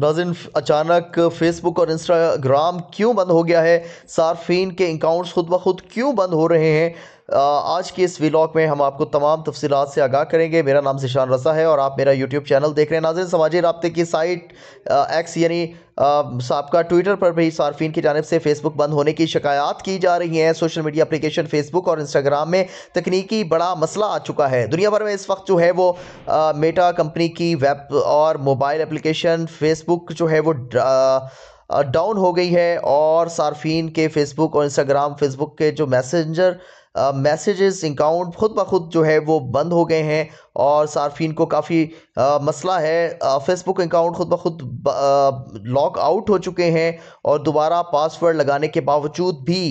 नाजिन, अचानक फेसबुक और इंस्टाग्राम क्यों बंद हो गया है? सार्फिन के अकाउंट्स खुद ब खुद क्यों बंद हो रहे हैं? आज के इस व्लॉग में हम आपको तमाम तफसीत से आगाह करेंगे। मेरा नाम जिशान रसा है और आप मेरा यूट्यूब चैनल देख रहे हैं। नाजिन समाजी रबते की साइट एक्स यानी सबका ट्विटर पर भी सार्फिन की जानब से फेसबुक बंद होने की शिकायत की जा रही हैं। सोशल मीडिया अप्लीकेशन फेसबुक और इंस्टाग्राम में तकनीकी बड़ा मसला आ चुका है। दुनिया भर में इस वक्त जो है वो आ, मेटा कंपनी की वेब और मोबाइल एप्लीकेशन फेसबुक जो है वो डाउन हो गई है और सार्फिन के फेसबुक और इंस्टाग्राम फेसबुक के जो मैसेंजर मैसेजेस अकाउंट खुद ब खुद जो है वो बंद हो गए हैं और सार्फिन को काफ़ी मसला है। फेसबुक अकाउंट खुद ब खुद लॉक आउट हो चुके हैं और दोबारा पासवर्ड लगाने के बावजूद भी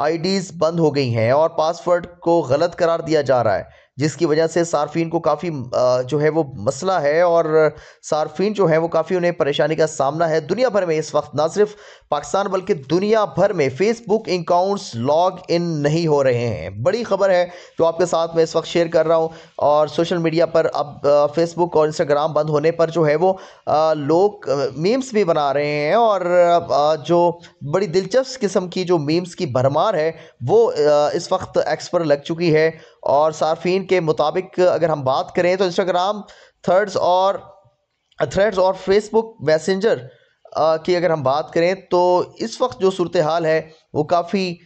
आईडीज़ बंद हो गई हैं और पासवर्ड को गलत करार दिया जा रहा है। जिसकी वजह से सार्फिन को काफ़ी जो है वो मसला है और सार्फिन जो है वो काफ़ी उन्हें परेशानी का सामना है दुनिया भर में इस वक्त, ना सिर्फ़ पाकिस्तान बल्कि दुनिया भर में फेसबुक अकाउंट्स लॉग इन नहीं हो रहे हैं। बड़ी खबर है जो आपके साथ मैं इस वक्त शेयर कर रहा हूँ और सोशल मीडिया पर अब फेसबुक और इंस्टाग्राम बंद होने पर जो है वो लोग मीम्स भी बना रहे हैं और जो बड़ी दिलचस्प किस्म की जो मीम्स की भरमार है वो इस वक्त एक्स पर लग चुकी है और सार्फिन के मुताबिक अगर हम बात करें तो इंस्टाग्राम थर्ड्स और थ्रेड्स और फेसबुक मैसेंजर की अगर हम बात करें तो इस वक्त जो सूरत हाल है, वो काफ़ी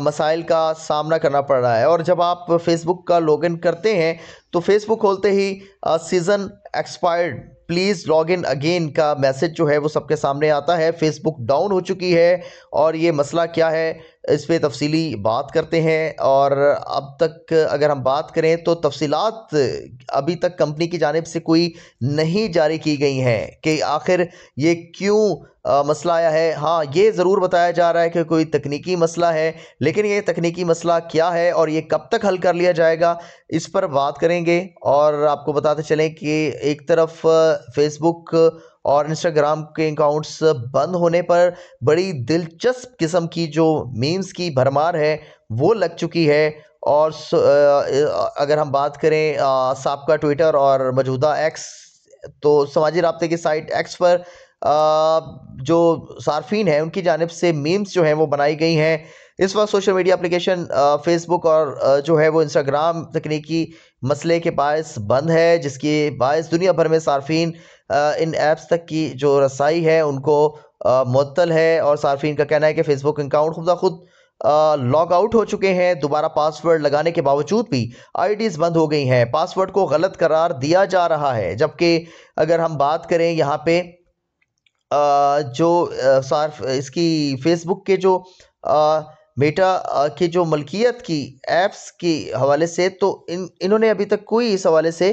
मसाइल का सामना करना पड़ रहा है। और जब आप फेसबुक का लॉगिन करते हैं तो फेसबुक खोलते ही session expired please log in again का मैसेज जो है वो सबके सामने आता है। फेसबुक डाउन हो चुकी है और ये मसला क्या है? इस पर तफसीली बात करते हैं और अब तक अगर हम बात करें तो तफसीलात अभी तक कंपनी की जानब से कोई नहीं जारी की गई हैं कि आखिर ये क्यों आ, मसला आया है। हाँ ये ज़रूर बताया जा रहा है कि कोई तकनीकी मसला है लेकिन ये तकनीकी मसला क्या है और ये कब तक हल कर लिया जाएगा इस पर बात करेंगे। और आपको बताते चलें कि एक तरफ़ फेसबुक और इंस्टाग्राम के अकाउंट्स बंद होने पर बड़ी दिलचस्प किस्म की जो मीम्स की भरमार है वो लग चुकी है। और अगर हम बात करें सबका ट्विटर और मौजूदा एक्स तो समाजी रबते की साइट एक्स पर जो सार्फिन है, उनकी जानब से मीम्स जो हैं वो बनाई गई हैं। इस वक्त सोशल मीडिया एप्लीकेशन फेसबुक और जो है वो इंस्टाग्राम तकनीकी मसले के बायस बंद है, जिसके बायस दुनिया भर में सार्फिन इन ऐप्स तक की जो रसाई है, उनको मअतल है और सार्फिन का कहना है कि फ़ेसबुक अकाउंट खुदा खुद लॉग आउट हो चुके हैं। दोबारा पासवर्ड लगाने के बावजूद भी आईडीज़ बंद हो गई हैं। पासवर्ड को गलत करार दिया जा रहा है, जबकि अगर हम बात करें यहाँ पे जो सार्फ इसकी फेसबुक के जो मेटा के जो मलकियत की एप्स के हवाले से तो इन इन्होंने अभी तक कोई इस हवाले से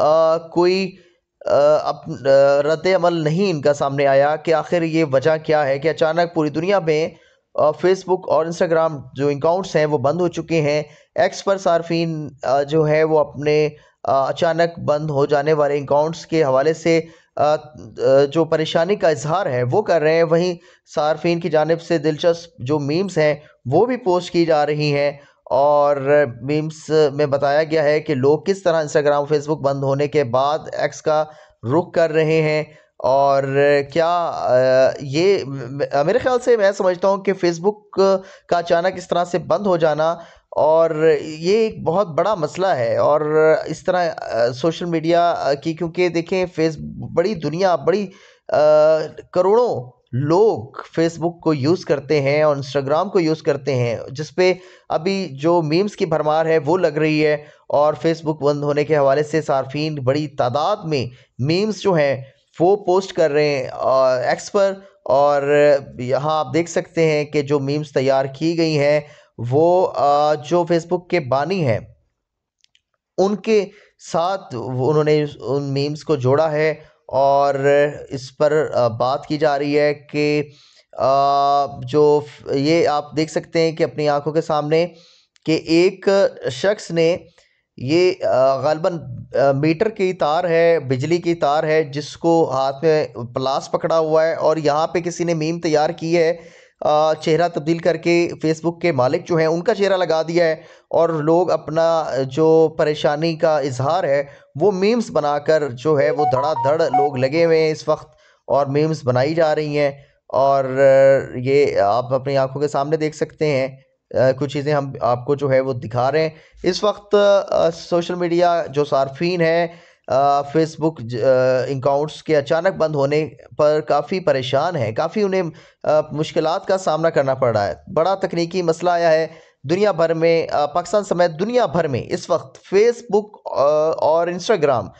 आ, कोई रद्द अमल नहीं इनका सामने आया कि आखिर ये वजह क्या है कि अचानक पूरी दुनिया में फेसबुक और इंस्टाग्राम जो अकाउंट्स हैं वो बंद हो चुके हैं। एक्स पर सार्फिन जो है वो अपने अचानक बंद हो जाने वाले अकाउंट्स के हवाले से जो परेशानी का इजहार है वो कर रहे हैं। वहीं सार्फिन की जानब से दिलचस्प जो मीम्स हैं वो भी पोस्ट की जा रही हैं और मीम्स में बताया गया है कि लोग किस तरह इंस्टाग्राम फेसबुक बंद होने के बाद एक्स का रुख कर रहे हैं। और क्या ये मेरे ख्याल से मैं समझता हूँ कि फ़ेसबुक का अचानक इस तरह से बंद हो जाना और ये एक बहुत बड़ा मसला है और इस तरह सोशल मीडिया की क्योंकि देखें फेस, बड़ी दुनिया, बड़ी करोड़ों लोग फेसबुक को यूज़ करते हैं और इंस्टाग्राम को यूज़ करते हैं, जिस पे अभी जो मीम्स की भरमार है वो लग रही है और फेसबुक बंद होने के हवाले से सार्फिन बड़ी तादाद में मीम्स जो हैं वो पोस्ट कर रहे हैं एक्स पर और यहाँ आप देख सकते हैं कि जो मीम्स तैयार की गई हैं, वो जो फेसबुक के बानी हैं, उनके साथ उन्होंने उन मीम्स को जोड़ा है, और इस पर बात की जा रही है कि जो ये आप देख सकते हैं कि अपनी आँखों के सामने कि एक शख्स ने ये गालबन मीटर की तार है, बिजली की तार है, जिसको हाथ में प्लास पकड़ा हुआ है और यहाँ पे किसी ने मीम तैयार की है। चेहरा तब्दील करके फेसबुक के मालिक जो हैं, उनका चेहरा लगा दिया है और लोग अपना जो परेशानी का इजहार है, वो मीम्स बनाकर जो है, वो धड़ाधड़ लोग लगे हुए हैं इस वक्त और मीम्स बनाई जा रही हैं और ये आप अपनी आँखों के सामने देख सकते हैं। कुछ चीज़ें हम आपको जो है वो दिखा रहे हैं। इस वक्त सोशल मीडिया जो सार्फिन है फेसबुक अकाउंट्स के अचानक बंद होने पर काफ़ी परेशान है। काफ़ी उन्हें मुश्किल का सामना करना पड़ रहा है। बड़ा तकनीकी मसला आया है दुनिया भर में पाकिस्तान समेत दुनिया भर में। इस वक्त फेसबुक और इंस्टाग्राम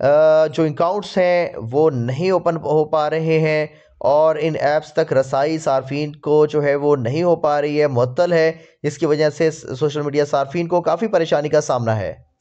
जो अकाउंट्स हैं वो नहीं ओपन हो पा रहे हैं। और इन ऐप्स तक रसाई सार्फिन को जो है वो नहीं हो पा रही है मअतल है इसकी वजह से सोशल मीडिया सार्फिन को काफ़ी परेशानी का सामना है।